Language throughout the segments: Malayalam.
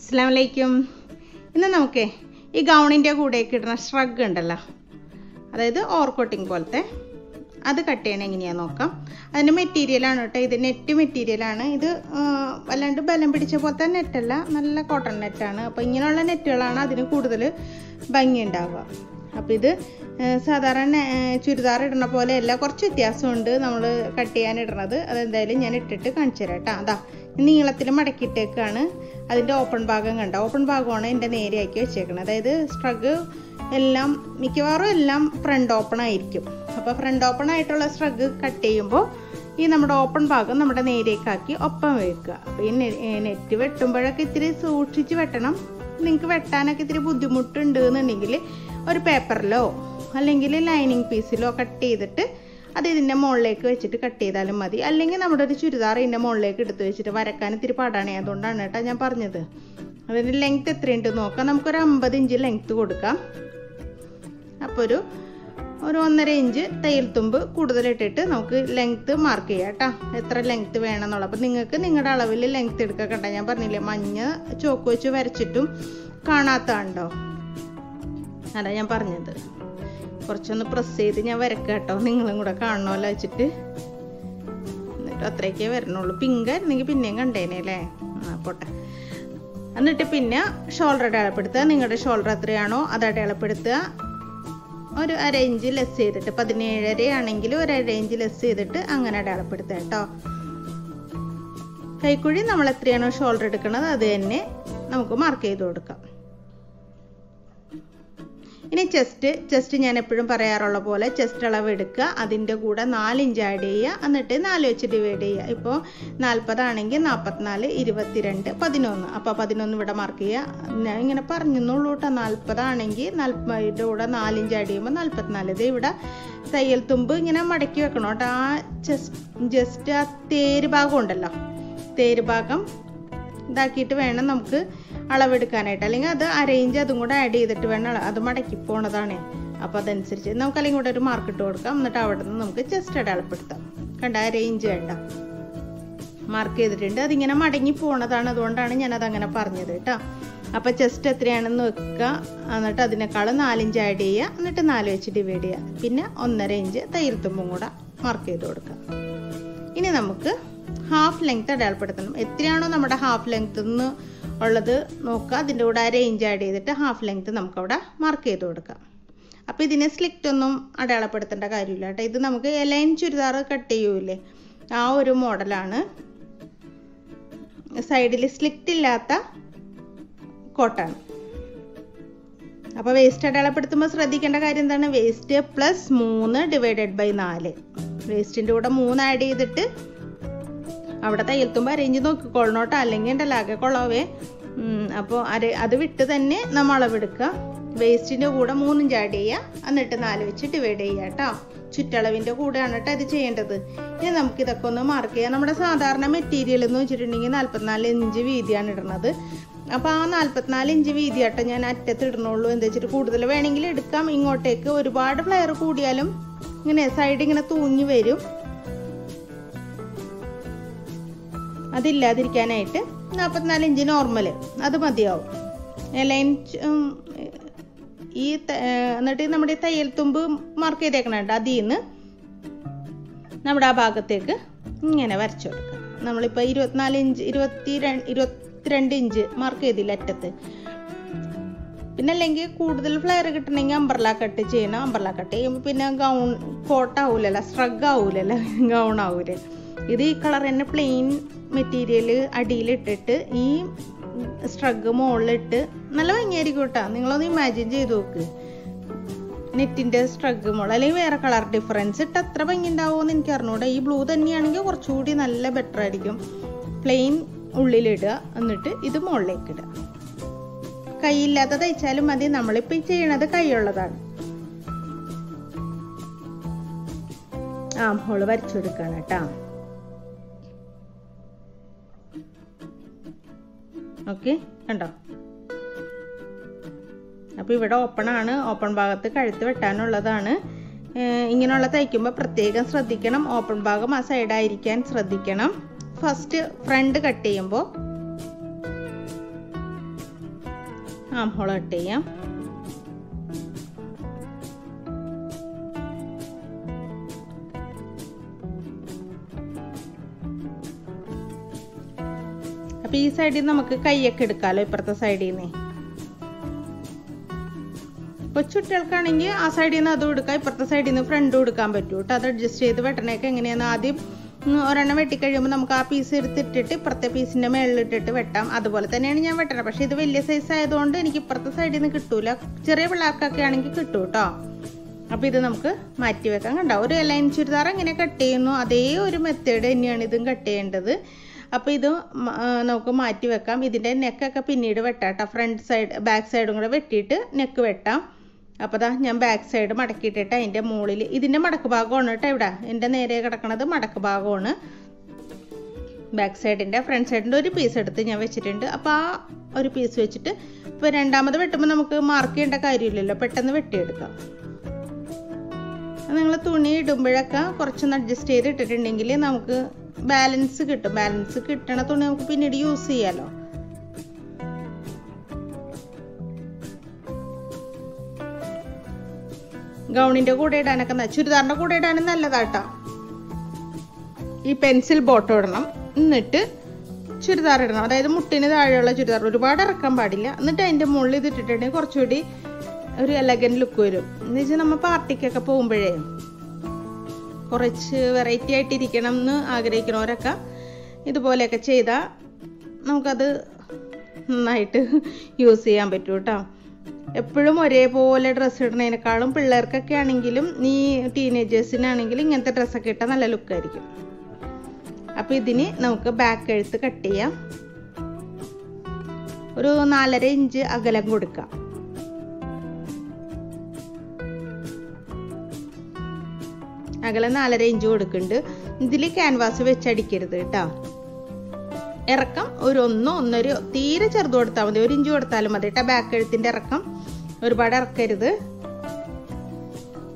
അസ്സാം വലൈക്കും ഇന്ന് നമുക്ക് ഈ ഗൗണിന്റെ കൂടെ ഇടുന്ന ഷ്രഗ് ഉണ്ടല്ലോ. അതായത് ഓർക്കോട്ടിങ് പോലത്തെ. അത് കട്ട് ചെയ്യണം എങ്ങനെയാണെന്ന് നോക്കാം. അതിന്റെ മെറ്റീരിയലാണ് കേട്ടോ. ഇത് നെറ്റ് മെറ്റീരിയലാണ് ഇത് വല്ലാണ്ട് ബലം പിടിച്ച പോലത്തെ നെറ്റല്ല നല്ല കോട്ടൺ നെറ്റാണ് അപ്പോൾ ഇങ്ങനെയുള്ള നെറ്റുകളാണ് അതിന് കൂടുതൽ ഭംഗി ഉണ്ടാവുക. അപ്പോൾ ഇത് സാധാരണ ചുരിദാർ ഇടുന്ന പോലെയല്ല കുറച്ച് വ്യത്യാസമുണ്ട് നമ്മൾ കട്ട് ചെയ്യാൻ ഇടണത് അതെന്തായാലും ഞാൻ ഇട്ടിട്ട് കാണിച്ചു തരാം കേട്ടോ. അതാ നീളത്തിൽ മടക്കിയിട്ടേക്കാണ് അതിന്റെ ഓപ്പൺ ഭാഗം കണ്ട? ഓപ്പൺ ഭാഗമാണ് എന്റെ നേരെയാക്കി വെച്ചേക്കുന്നത് അതായത് സ്ട്രഗ് എല്ലാം മിക്കവാറും എല്ലാം ഫ്രണ്ട് ഓപ്പൺ ആയിരിക്കും. അപ്പോൾ ഫ്രണ്ട് ഓപ്പൺ ആയിട്ടുള്ള സ്ട്രഗ് കട്ട് ചെയ്യുമ്പോൾ ഈ നമ്മുടെ ഓപ്പൺ ഭാഗം നമ്മുടെ നേരേക്കാക്കി ഒപ്പം വെക്കുക. അപ്പോൾ ഈ നെറ്റ് വെട്ടുമ്പോഴൊക്കെ ഇത്തിരി സൂക്ഷിച്ച് വെട്ടണം. നിങ്ങൾക്ക് വെട്ടാനൊക്കെ ഇത്തിരി ബുദ്ധിമുട്ടുണ്ട് എന്നുണ്ടെങ്കിൽ ഒരു പേപ്പറിലോ അല്ലെങ്കിൽ ലൈനിങ് പീസിലോ കട്ട് ചെയ്തിട്ട് അത് ഇതിന്റെ മുകളിലേക്ക് വെച്ചിട്ട് കട്ട് ചെയ്താലും മതി. അല്ലെങ്കിൽ നമ്മുടെ ഒരു ചുരിദാർ ഇതിന്റെ മുകളിലേക്ക് എടുത്ത് വെച്ചിട്ട് വരക്കാൻ ഇത്തിരി പാടാണ്. അതുകൊണ്ടാണ് കേട്ടോ ഞാൻ പറഞ്ഞത്. അതിന്റെ ലെങ്ത് എത്രയുണ്ട് നോക്കാം. നമുക്കൊരു അമ്പത് ഇഞ്ച് ലെങ്ത് കൊടുക്കാം. അപ്പോൾ ഒരു ഒരു ഒന്നര ഇഞ്ച് തയ്യൽ തുമ്പ് കൂടുതലിട്ടിട്ട് നമുക്ക് ലെങ്ത്ത് മാർക്ക് ചെയ്യാം കേട്ടോ. എത്ര ലെങ്ത്ത് വേണം എന്നുള്ളത് അപ്പോൾ നിങ്ങൾക്ക് നിങ്ങളുടെ അളവിൽ ലെങ്ത്ത് എടുക്കുക കേട്ടോ ഞാൻ പറഞ്ഞില്ലേ മഞ്ഞ ചോക്ക് വെച്ച് വരച്ചിട്ടും കാണാത്തതാണ്ടോ അതാ ഞാൻ പറഞ്ഞത്. കുറച്ചൊന്ന് പ്രസ് ചെയ്ത് ഞാൻ വരക്കാം കേട്ടോ നിങ്ങളും കൂടെ കാണണമല്ലോ വെച്ചിട്ട്. എന്നിട്ട് അത്രയൊക്കെ വരണുള്ളൂ. പിങ്ക് ആയിരുന്നെങ്കിൽ പിന്നെയും കണ്ടേനെ അല്ലേ? ആ പോട്ടെ. എന്നിട്ട് പിന്നെ ഷോൾഡർ അടയാളപ്പെടുത്തുക നിങ്ങളുടെ ഷോൾഡർ എത്രയാണോ അത് അടയാളപ്പെടുത്തുക ഒരു അര ഇഞ്ച് ലെസ് ചെയ്തിട്ട് പതിനേഴര ആണെങ്കിൽ ഒരു അര ഇഞ്ച് ലെസ് ചെയ്തിട്ട് അങ്ങനെ അടയാളപ്പെടുത്തുക കേട്ടോ കൈക്കുഴി നമ്മൾ എത്രയാണോ ഷോൾഡർ എടുക്കുന്നത് അത് തന്നെ നമുക്ക് മാർക്ക് ചെയ്ത് കൊടുക്കാം. ഇനി ചെസ്റ്റ് ചെസ്റ്റ് ഞാൻ എപ്പോഴും പറയാറുള്ള പോലെ ചെസ്റ്റ് അളവ് എടുക്കുക അതിന്റെ കൂടെ നാലിഞ്ച് ആഡ് ചെയ്യുക. എന്നിട്ട് നാല് വെച്ച് ഡിവൈഡ് ചെയ്യുക. ഇപ്പോൾ നാൽപ്പതാണെങ്കിൽ നാൽപ്പത്തിനാല് ഇരുപത്തിരണ്ട് പതിനൊന്ന്. അപ്പോൾ പതിനൊന്ന് ഇവിടെ മാർക്ക് ചെയ്യുക. ഞാൻ ഇങ്ങനെ പറഞ്ഞെന്നുള്ളൂ കേട്ടോ നാൽപ്പതാണെങ്കിൽ നാൽപ്പതിന്റെ കൂടെ നാലിഞ്ച് ആഡ് ചെയ്യുമ്പോൾ നാൽപ്പത്തിനാല് ഇത് ഇവിടെ തയ്യൽ തുമ്പ് ഇങ്ങനെ മടക്കി വെക്കണം കേട്ടോ ആ ജസ്റ്റ് ആ തേര് ഭാഗം ഉണ്ടല്ലോ. തേര് ഭാഗം ഇതാക്കിയിട്ട് വേണം നമുക്ക് അളവെടുക്കാനായിട്ട്. അല്ലെങ്കിൽ അത് അരയിഞ്ച് അതും കൂടെ ആഡ് ചെയ്തിട്ട് വേണം അത് മടക്കി പോണതാണ്. അപ്പോൾ അതനുസരിച്ച് നമുക്ക് അല്ലെങ്കിൽ കൂടെ ഒരു മാർക്ക് ഇട്ട് കൊടുക്കാം. എന്നിട്ട് അവിടെ നിന്ന് നമുക്ക് ജസ്റ്റ് അടയാളപ്പെടുത്താം കണ്ട? റേഞ്ച് വേണ്ട മാർക്ക് ചെയ്തിട്ടുണ്ട്. അതിങ്ങനെ മടങ്ങി പോണതാണ്. അതുകൊണ്ടാണ് ഞാനത് അങ്ങനെ പറഞ്ഞത് കേട്ടോ. അപ്പോൾ ചെസ്റ്റ് എത്രയാണെന്ന് വെക്കുക. എന്നിട്ട് അതിനേക്കാൾ നാലിഞ്ച് ആഡ് ചെയ്യുക. എന്നിട്ട് നാല് വെച്ച് ഡിവൈഡ് ചെയ്യുക. പിന്നെ ഒന്നര ഇഞ്ച് തയ്യൽ കൂടെ മാർക്ക് ചെയ്ത് കൊടുക്കുക. ഇനി നമുക്ക് ഹാഫ് ലെങ്ത് അടയാളപ്പെടുത്തണം. എത്രയാണോ നമ്മുടെ ഹാഫ് ലെങ്ത് എന്ന് ഉള്ളത് നോക്കുക. അതിന്റെ കൂടെ അര ആഡ് ചെയ്തിട്ട് ഹാഫ് ലെങ്ത് നമുക്കവിടെ മാർക്ക് ചെയ്ത് കൊടുക്കാം. അപ്പോൾ ഇതിനെ സ്ലിറ്റ് ഒന്നും അടയാളപ്പെടുത്തേണ്ട കാര്യമില്ല കേട്ടോ. ഇത് നമുക്ക് എലൈൻ ചുരിദാർ കട്ട് ചെയ്യൂലേ? ആ ഒരു മോഡലാണ്. സൈഡിൽ സ്ലിറ്റ് ഇല്ലാത്ത കോട്ടാണ് അപ്പോൾ വേസ്റ്റ് അടയാളപ്പെടുത്തുമ്പോൾ ശ്രദ്ധിക്കേണ്ട കാര്യം എന്താണ്? വേസ്റ്റ് പ്ലസ് മൂന്ന് ഡിവൈഡഡ് ബൈ നാല്. വേസ്റ്റിന്റെ കൂടെ മൂന്ന് ആഡ് ചെയ്തിട്ട് അവിടെ തയ്യൽത്തുമ്പോൾ അരയിഞ്ച് നോക്കിക്കൊള്ളണം കേട്ടോ അല്ലെങ്കിൽ ഉണ്ടല്ലോ ആകെ കൊള്ളാവേ അപ്പോൾ അര അത് വിട്ട് തന്നെ നമ്മൾ അളവെടുക്കുക വേസ്റ്റിന്റെ കൂടെ മൂന്നും ചാടി ചെയ്യുക. എന്നിട്ട് നാല് വെച്ച് ഡിവൈഡ് ചെയ്യുക കേട്ടോ. ചുറ്റളവിന്റെ കൂടെയാണ് കേട്ടോ ഇത് ചെയ്യേണ്ടത്. ഇനി നമുക്ക് ഇതൊക്കെ ഒന്ന് മാർക്ക് ചെയ്യാം. നമ്മുടെ സാധാരണ മെറ്റീരിയൽ എന്ന് വെച്ചിട്ടുണ്ടെങ്കിൽ നാൽപ്പത്തിനാല് ഇഞ്ച് വീതിയാണ് ഇടുന്നത്. അപ്പോൾ ആ നാൽപ്പത്തിനാല് ഇഞ്ച് വീതി ആട്ടോ ഞാൻ അറ്റത്ത് ഇടണുള്ളൂ എന്താ വെച്ചിട്ട് കൂടുതൽ വേണമെങ്കിൽ എടുക്കാം. ഇങ്ങോട്ടേക്ക് ഒരുപാട് ഫ്ലെയർ കൂടിയാലും ഇങ്ങനെ സൈഡ് ഇങ്ങനെ തൂങ്ങി വരും. അതില്ലാതിരിക്കാനായിട്ട് നാൽപ്പത്തിനാല് ഇഞ്ച് നോർമൽ അത് മതിയാവും. ലൈൻ ഈ എന്നിട്ട് നമ്മുടെ തയ്യൽ തുമ്പ് മാർക്ക് ചെയ്തേക്കണുണ്ട് അതിൽ നിന്ന് നമ്മുടെ ആ ഭാഗത്തേക്ക് ഇങ്ങനെ വരച്ചു കൊടുക്കുക. നമ്മളിപ്പോൾ ഇരുപത്തിനാല് ഇഞ്ച് ഇരുപത്തി രണ്ട് ഇരുപത്തിരണ്ട് ഇഞ്ച് മാർക്ക് ചെയ്തില്ല അറ്റത്ത്. പിന്നെ അല്ലെങ്കിൽ കൂടുതൽ ഫ്ലെയർ കിട്ടണമെങ്കിൽ അമ്പർല കട്ട് ചെയ്യണം. അമ്പർല കട്ട് ചെയ്യുമ്പോൾ പിന്നെ ഗൗൺ കോട്ട് ആവൂലല്ലോ സ്ട്രഗ് ആവൂലല്ലോ ഗൗൺ ആവൂല ഇത് ഈ കളർ തന്നെ പ്ലെയിൻ മെറ്റീരിയൽ അടിയിലിട്ടിട്ട് ഈ സ്ട്രഗ് മുകളിലിട്ട് നല്ല ഭംഗിയായിരിക്കും കേട്ടോ. നിങ്ങളൊന്ന് ഇമാജിൻ ചെയ്ത് നോക്ക്. നെറ്റിന്റെ സ്ട്രഗ് മോൾ അല്ലെങ്കിൽ വേറെ കളർ ഡിഫറൻസ് ഇട്ട് അത്ര ഭംഗി ഉണ്ടാവുമെന്ന് എനിക്ക് അറിഞ്ഞൂടെ. ഈ ബ്ലൂ തന്നെയാണെങ്കിൽ കുറച്ചുകൂടി നല്ല ബെറ്റർ ആയിരിക്കും. പ്ലെയിൻ ഉള്ളിലിടുക എന്നിട്ട് ഇത് മുകളിലേക്ക് ഇടുക. കൈയില്ലാതെ തയ്ച്ചാലും മതി. നമ്മളിപ്പോൾ ഈ ചെയ്യണത് കൈയുള്ളതാണ്. ആ മോൾ വരച്ചു കൊടുക്കാണ് കേട്ടോ. ഓക്കെ കണ്ടോ? അപ്പോൾ ഇവിടെ ഓപ്പൺ ആണ്. ഓപ്പൺ ഭാഗത്ത് കഴുത്ത് വെട്ടാനുള്ളതാണ്. ഇങ്ങനെയുള്ള തയ്ക്കുമ്പോൾ പ്രത്യേകം ശ്രദ്ധിക്കണം. ഓപ്പൺ ഭാഗം ആ സൈഡായിരിക്കാൻ ശ്രദ്ധിക്കണം. ഫസ്റ്റ് ഫ്രണ്ട് കട്ട് ചെയ്യുമ്പോൾ ആം ഹോൾ കട്ട് ചെയ്യാം. അപ്പൊ ഈ സൈഡിൽ നമുക്ക് കൈയൊക്കെ എടുക്കാമല്ലോ ഇപ്പുറത്തെ സൈഡിൽ നിന്ന്. കൊച്ചുകുട്ടികൾക്കാണെങ്കിൽ ആ സൈഡിൽ നിന്ന് അതും എടുക്കാം ഇപ്പുറത്തെ സൈഡിൽ നിന്ന് ഫ്രണ്ടും എടുക്കാൻ പറ്റും കേട്ടോ. അത് അഡ്ജസ്റ്റ് ചെയ്ത് വെട്ടണേക്ക് എങ്ങനെയാന്ന് ആദ്യം ഒരെണ്ണം വെട്ടിക്കഴിയുമ്പോൾ നമുക്ക് ആ പീസ് എടുത്തിട്ടിട്ട് ഇപ്പുറത്തെ പീസിന്റെ മേളിലിട്ടിട്ട് വെട്ടാം. അതുപോലെ തന്നെയാണ് ഞാൻ വെട്ടണത്. പക്ഷേ ഇത് വലിയ സൈസ് ആയതുകൊണ്ട് എനിക്ക് ഇപ്പുറത്തെ സൈഡിൽ നിന്ന് കിട്ടൂല. ചെറിയ പിള്ളേർക്കൊക്കെ ആണെങ്കിൽ കിട്ടും കേട്ടോ. അപ്പോൾ ഇത് നമുക്ക് മാറ്റി വെക്കാം. കണ്ടോ? ഒരു ലൈൻ ചുരിദാർ എങ്ങനെ കട്ട് ചെയ്യുന്നു. അതേ ഒരു മെത്തേഡ് തന്നെയാണ് ഇതും കട്ട് ചെയ്യേണ്ടത്. അപ്പോൾ ഇത് നമുക്ക് മാറ്റി വെക്കാം. ഇതിന്റെ നെക്കൊക്കെ പിന്നീട് വെട്ടാം കേട്ടോ ഫ്രണ്ട് സൈഡ് ബാക്ക് സൈഡും കൂടെ വെട്ടിയിട്ട് നെക്ക് വെട്ടാം. അപ്പോൾ ദാ ഞാൻ ബാക്ക് സൈഡ് മടക്കിയിട്ടിട്ട് അതിന്റെ മുകളിൽ ഇതിന്റെ മടക്ക് ഭാഗമാണ് കേട്ടോ ഇവിടെ. എന്റെ നേരെ കിടക്കണത് മടക്ക് ഭാഗമാണ്. ബാക്ക് സൈഡിന്റെ ഫ്രണ്ട് സൈഡിന്റെ ഒരു പീസ് എടുത്ത് ഞാൻ വെച്ചിട്ടുണ്ട്. അപ്പോൾ ആ ഒരു പീസ് വെച്ചിട്ട് ഇപ്പോൾ രണ്ടാമത് വെട്ടുമ്പോൾ നമുക്ക് മാർക്ക് ചെയ്യേണ്ട കാര്യമില്ലല്ലോ. പെട്ടെന്ന് വെട്ടിയെടുക്കാം. നിങ്ങൾ തുണി ഇടുമ്പോഴൊക്കെ കുറച്ചൊന്ന് അഡ്ജസ്റ്റ് ചെയ്ത് ഇട്ടിട്ടുണ്ടെങ്കിൽ നമുക്ക് ബാലൻസ് കിട്ടും. ബാലൻസ് കിട്ടണ തുണി നമുക്ക് പിന്നീട് യൂസ് ചെയ്യാലോ. ഗൗണിന്റെ കൂടെ ഇടാനൊക്കെ ചുരിദാറിന്റെ കൂടെ ഇടാനും നല്ലതാട്ടോ. ഈ പെൻസിൽ ബോട്ടം ഇടണം. എന്നിട്ട് ചുരിദാർ ഇടണം. അതായത് മുട്ടിന് താഴെയുള്ള ചുരിദാർ. ഒരുപാട് ഇറക്കാൻ പാടില്ല. എന്നിട്ട് അതിന്റെ മുകളിൽ ഇത് ഇട്ടിട്ടുണ്ടെങ്കിൽ കുറച്ചുകൂടി ഒരു എലഗൻ ലുക്ക് വരും. എന്ന് വെച്ചാൽ നമ്മൾ പാർട്ടിക്കൊക്കെ പോകുമ്പോഴേ കുറച്ച് വെറൈറ്റി ആയിട്ട് ഇരിക്കണം എന്ന് ആഗ്രഹിക്കുന്നവരൊക്കെ ഇതുപോലെയൊക്കെ ചെയ്താൽ നമുക്കത് നന്നായിട്ട് യൂസ് ചെയ്യാൻ പറ്റും കേട്ടോ എപ്പോഴും ഒരേപോലെ ഡ്രസ്സ് ഇടുന്നതിനേക്കാളും പിള്ളേർക്കൊക്കെ ആണെങ്കിലും ഈ ടീനേജേഴ്സിനാണെങ്കിലും ഇങ്ങനത്തെ ഡ്രസ്സൊക്കെ ഇട്ടാൽ നല്ല ലുക്കായിരിക്കും അപ്പോൾ ഇതിന് നമുക്ക് ബാക്ക് എഴുത്ത് കട്ട് ചെയ്യാം. ഒരു നാലര ഇഞ്ച് അകലം കൊടുക്കാം. അകലം നാലര ഇഞ്ച് കൊടുക്കുന്നുണ്ട്. ഇതിൽ ക്യാൻവാസ് വെച്ചടിക്കരുത് കേട്ടോ. ഇറക്കം ഒരു ഒന്നോ ഒന്നര തീരെ ചെറുത് കൊടുത്താൽ മതി. ഒരു ഇഞ്ച് കൊടുത്താലും മതി കേട്ടോ. ബാക്ക് എഴുത്തിന്റെ ഇറക്കം ഒരുപാട് ഇറക്കരുത്.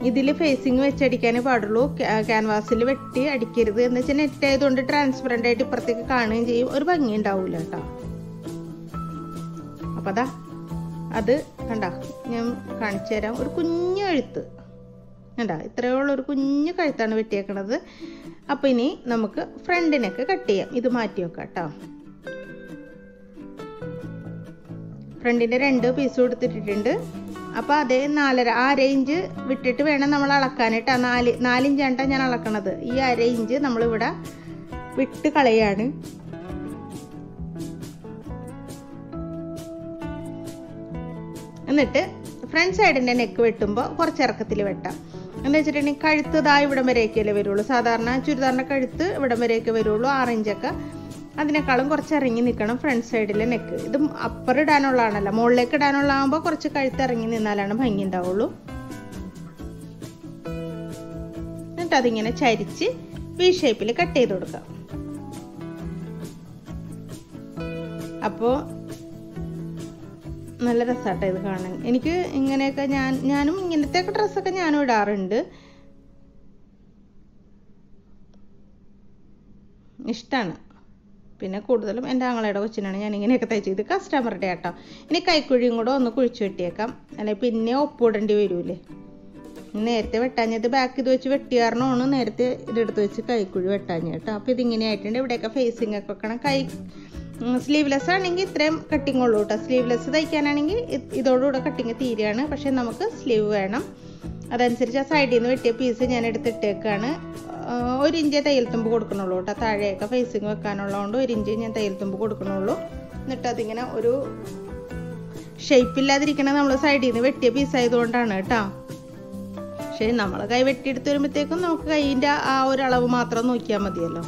ഇതിൽ ഫേസിങ് വെച്ചടിക്കാനേ പാടുള്ളൂ. ക്യാൻവാസിൽ വെട്ടി അടിക്കരുത്. എന്ന് വെച്ചാൽ നെറ്റ് ആയതുകൊണ്ട് ട്രാൻസ്പെറന്റ് ആയിട്ട് ഇപ്പുറത്തേക്ക് കാണുകയും ചെയ്യും. ഒരു ഭംഗി ഉണ്ടാവില്ല കേട്ടോ. അപ്പം അതാ കണ്ട ഞാൻ കാണിച്ചു തരാം ഒരു കുഞ്ഞു എഴുത്ത് കണ്ടാ? ഇത്രയുള്ള ഒരു കുഞ്ഞു കഴുത്താണ് വെട്ടിയേക്കണത്. അപ്പം ഇനി നമുക്ക് ഫ്രണ്ടിനൊക്കെ കട്ട് ചെയ്യാം. ഇത് മാറ്റി വെക്കാം കേട്ടോ. ഫ്രണ്ടിന്റെ രണ്ട് പീസ് കൊടുത്തിട്ടിട്ടുണ്ട്. അപ്പോൾ അതേ നാലര ആ ഇഞ്ച് വിട്ടിട്ട് വേണം നമ്മൾ അളക്കാനായിട്ട് ആ നാല് നാലിഞ്ചാണ്ടാണ് ഞാൻ അളക്കണത്. ഈ അര ഇഞ്ച് നമ്മളിവിടെ വിട്ട് കളയാണ്. എന്നിട്ട് ഫ്രണ്ട് സൈഡിന്റെ നെക്ക് വെട്ടുമ്പോൾ കുറച്ച് ഇറക്കത്തിൽ വെട്ടാം. എന്താ വെച്ചിട്ടുണ്ടെങ്കിൽ കഴുത്ത് ഇതാ ഇവിടം വരെയൊക്കെയല്ലേ വരുള്ളൂ. സാധാരണ ചുരിദാറിന്റെ കഴുത്ത് ഇവിടം വരെയൊക്കെ വരുള്ളൂ ആറിഞ്ചൊക്കെ. അതിനേക്കാളും കുറച്ച് ഇറങ്ങി നിൽക്കണം ഫ്രണ്ട് സൈഡിലെ നെക്ക് ഇത് അപ്പർ ഇടാനുള്ളതാണല്ലോ. മുകളിലേക്ക് ഇടാനുള്ളതാകുമ്പോൾ കുറച്ച് കഴുത്ത് ഇറങ്ങി നിന്നാലാണ് ഭംഗി ഉണ്ടാവുള്ളൂ. എന്നിട്ട് അതിങ്ങനെ ചരിച്ച് വി ഷേപ്പിൽ കട്ട് ചെയ്ത് കൊടുക്കാം. അപ്പോൾ നല്ല രസമാട്ടോ ഇത് കാണാൻ. എനിക്ക് ഇങ്ങനെയൊക്കെ ഞാൻ ഞാനും ഇങ്ങനത്തെ ഒക്കെ ഡ്രസ്സൊക്കെ ഞാനും ഇടാറുണ്ട്. ഇഷ്ടമാണ് പിന്നെ കൂടുതലും എന്റെ ആങ്ങളയുടെ കൊച്ചിനാണ് ഞാൻ ഇങ്ങനെയൊക്കെ തയ്ച്ചു ഇത് കസ്റ്റമറുടെ ആട്ടോ. ഇനി കൈക്കുഴിയും കൂടെ ഒന്ന് കുഴിച്ചു വെട്ടിയേക്കാം. അല്ലെങ്കിൽ പിന്നെ ഒപ്പിടേണ്ടി വരൂലേ? നേരത്തെ വെട്ടാഞ്ഞത് ബാക്ക് ഇത് വെച്ച് വെട്ടിയാറണമാണ് നേരത്തെ ഇതെടുത്ത് വെച്ച് കൈക്കുഴി വെട്ടാഞ്ഞ കേട്ടോ. അപ്പോൾ ഇതിങ്ങനെ ആയിട്ടുണ്ട്. ഇവിടെയൊക്കെ ഫേസിങ് ഒക്കെ വെക്കണം. കൈ സ്ലീവ്ലെസ് ആണെങ്കിൽ ഇത്രയും കട്ടിങ് ഉള്ളൂ കേട്ടോ സ്ലീവ്ലെസ് തയ്ക്കാനാണെങ്കിൽ ഇത് ഇതോടുകൂടെ കട്ടിങ് തീരെയാണ് പക്ഷേ നമുക്ക് സ്ലീവ് വേണം. അതനുസരിച്ച് ആ സൈഡിൽ നിന്ന് വെട്ടിയ പീസ് ഞാൻ എടുത്തിട്ടേക്കാണ് ഒരു ഇഞ്ച് തയ്യൽ തുമ്പ് കൊടുക്കണുള്ളൂ കേട്ടോ താഴെയൊക്കെ ഫേസിങ് വെക്കാനുള്ളതുകൊണ്ട് ഒരു ഇഞ്ച് ഞാൻ തയ്യൽ തുമ്പ് കൊടുക്കണുള്ളൂ. എന്നിട്ട് അതിങ്ങനെ ഒരു ഷേപ്പില്ലാതിരിക്കണ നമ്മൾ സൈഡിൽ നിന്ന് വെട്ടിയ പീസ് ആയതുകൊണ്ടാണ് കേട്ടോ പക്ഷേ നമ്മൾ കൈ വെട്ടിയെടുത്ത് വരുമ്പോഴത്തേക്കും നമുക്ക് കൈയിന്റെ ആ ഒരളവ് മാത്രം നോക്കിയാൽ മതിയല്ലോ.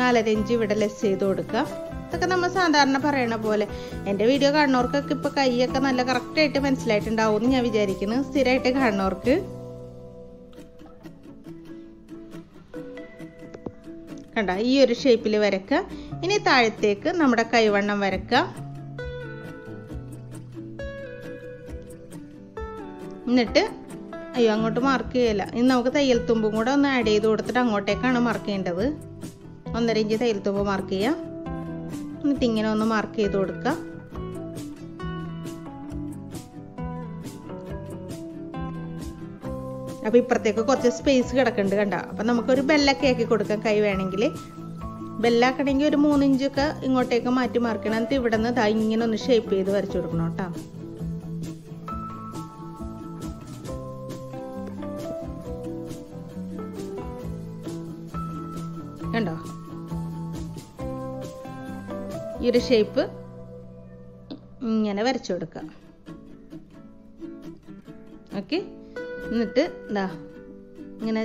നാലര ഇഞ്ച് ഇവിടെ ലെസ് ചെയ്ത് കൊടുക്കുക. ഇതൊക്കെ നമ്മൾ സാധാരണ പറയണ പോലെ. എന്റെ വീഡിയോ കാണുന്നവർക്കൊക്കെ ഇപ്പോൾ കൈയൊക്കെ നല്ല കറക്റ്റായിട്ട് മനസ്സിലായിട്ടുണ്ടാവും എന്ന് ഞാൻ വിചാരിക്കുന്നു. സ്ഥിരമായിട്ട് കാണുന്നവർക്ക്. കണ്ട? ഈ ഒരു ഷേപ്പിൽ വരക്കുക ഇനി താഴത്തേക്ക് നമ്മുടെ കൈവണ്ണം വരക്കുക എന്നിട്ട് അയ്യോ അങ്ങോട്ട് മാർക്ക് ചെയ്യല ഇനി നമുക്ക് തയ്യൽ തുമ്പും കൂടെ ഒന്ന് ആഡ് ചെയ്ത് കൊടുത്തിട്ട് അങ്ങോട്ടേക്കാണ് മാർക്ക് ചെയ്യേണ്ടത്. ഒന്നര ഇഞ്ച് തയ്യൽ തുമ്പ് മാർക്ക് ചെയ്യാം. എന്നിട്ട് ഇങ്ങനെ ഒന്ന് മാർക്ക് ചെയ്ത് കൊടുക്കാം. അപ്പൊ ഇപ്പുറത്തേക്ക് കുറച്ച് സ്പേസ് കിടക്കുന്നുണ്ട് കണ്ട? അപ്പൊ നമുക്കൊരു ബെല്ലൊക്കെ ആക്കി കൊടുക്കാം കൈ വേണമെങ്കിൽ. ബെല്ലാക്കണമെങ്കിൽ ഒരു മൂന്നിഞ്ചൊക്കെ ഇങ്ങോട്ടേക്ക് മാറ്റി മാർക്കണം എന്നിട്ട് ഇവിടെ നിന്ന് ഇങ്ങനെ ഒന്ന് ഷേപ്പ് ചെയ്ത് വരച്ചു കൊടുക്കണം കേട്ടോ. ഈ ഒരു ഷേപ്പ് ഇങ്ങനെ വരച്ചു കൊടുക്കുക ഓക്കെ എന്നിട്ട് എന്താ ഇങ്ങനെ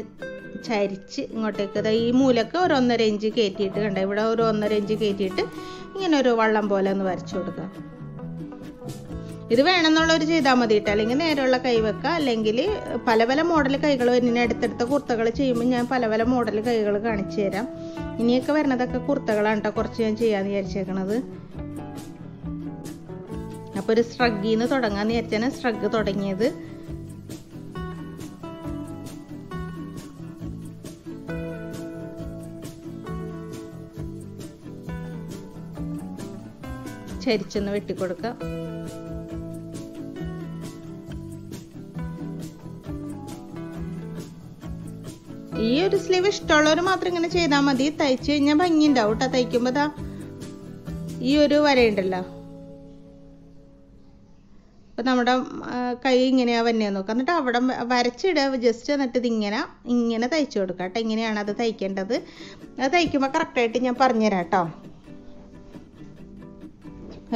ചരിച്ച് ഇങ്ങോട്ടേക്ക് ഈ മൂലൊക്കെ ഒരു ഒന്നര ഇഞ്ച് കയറ്റിയിട്ട് കണ്ട? ഇവിടെ ഒരു ഒന്നര ഇഞ്ച് കയറ്റിയിട്ട് ഇങ്ങനെ ഒരു വള്ളം പോലെ ഒന്ന് വരച്ചു കൊടുക്കുക ഇത് വേണമെന്നുള്ളവർ ചെയ്താൽ മതി കേട്ടോ. അല്ലെങ്കിൽ നേരെയുള്ള കൈ വെക്കുക അല്ലെങ്കിൽ പല പല മോഡൽ കൈകൾ വരുന്നതിന് അടുത്തടുത്ത കുർത്തകൾ ചെയ്യുമ്പോൾ ഞാൻ പല പല മോഡൽ കൈകൾ കാണിച്ചു തരാം. ഇനിയൊക്കെ വരുന്നതൊക്കെ കുർത്തകളാണ് കേട്ടോ കുറച്ച് ഞാൻ ചെയ്യാന്ന് വിചാരിച്ചേക്കണത്. അപ്പോൾ ഒരു സ്ട്രഗിൽ നിന്ന് തുടങ്ങാന്ന് വിചാരിച്ചാണ് സ്ട്രഗ് തുടങ്ങിയത്. ചരിച്ചൊന്ന് വെട്ടിക്കൊടുക്കാം. ഈ ഒരു സ്ലീവ് ഇഷ്ടമുള്ളവർ മാത്രം ഇങ്ങനെ ചെയ്താൽ മതി. തയ്ച്ചു കഴിഞ്ഞാൽ ഭംഗി ഉണ്ടാവും കേട്ടോ തയ്ക്കുമ്പോൾ ഈ ഒരു വരയുണ്ടല്ലോ. അപ്പം നമ്മുടെ കൈ ഇങ്ങനെയാ വന്നെ നോക്കുക എന്നിട്ട് അവിടെ വരച്ചിടുക. ജസ്റ്റ് എന്നിട്ട് ഇതിങ്ങനെ ഇങ്ങനെ തയ്ച്ചു കൊടുക്കുക കേട്ടോ ഇങ്ങനെയാണ് അത് തയ്ക്കേണ്ടത്. അത് തയ്ക്കുമ്പോൾ കറക്റ്റായിട്ട് ഞാൻ പറഞ്ഞുതരാം കേട്ടോ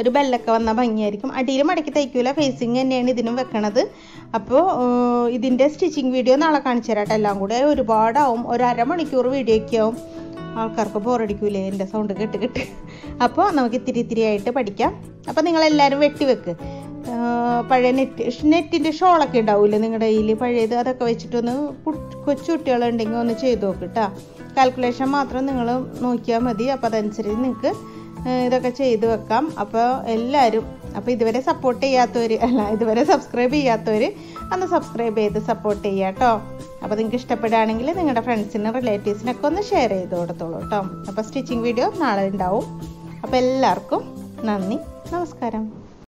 ഒരു ബെല്ലൊക്കെ വന്നാൽ ഭംഗിയായിരിക്കും. അടിയിൽ മടക്കി തയ്ക്കൂല. ഫേസിങ് തന്നെയാണ് ഇതിനും വെക്കണത്. അപ്പോൾ ഇതിന്റെ സ്റ്റിച്ചിങ് വീഡിയോ നാളെ കാണിച്ചു തരാം കേട്ടോ എല്ലാം കൂടെ ഒരുപാടാവും. ഒരു അരമണിക്കൂർ വീഡിയോ ഒക്കെ ആവും. ആൾക്കാർക്ക് ബോറടിക്കൂലേ എന്റെ സൗണ്ട് കേട്ട് കേട്ട്. അപ്പോൾ നമുക്ക് ഇത്തിരി ഇത്തിരി ആയിട്ട് പഠിക്കാം. അപ്പോൾ നിങ്ങളെല്ലാവരും വെട്ടിവെക്ക് പഴയ നെറ്റ് നെറ്റിന്റെ ഷോളൊക്കെ ഉണ്ടാവില്ലേ നിങ്ങളുടെ കയ്യിൽ പഴയത് അതൊക്കെ വെച്ചിട്ടൊന്ന് കൊച്ചു കുട്ടികളുണ്ടെങ്കിൽ ഒന്ന് ചെയ്ത് നോക്ക് കേട്ടോ കാൽക്കുലേഷൻ മാത്രം നിങ്ങൾ നോക്കിയാൽ മതി. അപ്പോൾ അതനുസരിച്ച് നിങ്ങൾക്ക് ഇതൊക്കെ ചെയ്തു വെക്കാം. അപ്പോൾ എല്ലാവരും അപ്പോൾ ഇതുവരെ സപ്പോർട്ട് ചെയ്യാത്തവർ അല്ല ഇതുവരെ സബ്സ്ക്രൈബ് ചെയ്യാത്തവർ ഒന്ന് സബ്സ്ക്രൈബ് ചെയ്ത് സപ്പോർട്ട് ചെയ്യുക കേട്ടോ. അപ്പോൾ നിങ്ങൾക്ക് ഇഷ്ടപ്പെടുകയാണെങ്കിൽ നിങ്ങളുടെ ഫ്രണ്ട്സിനും റിലേറ്റീവ്സിനൊക്കെ ഒന്ന് ഷെയർ ചെയ്ത് കൊടുത്തോളൂ കേട്ടോ. അപ്പോൾ സ്റ്റിച്ചിങ് വീഡിയോ നാളെ ഉണ്ടാവും. അപ്പോൾ എല്ലാവർക്കും നന്ദി നമസ്കാരം.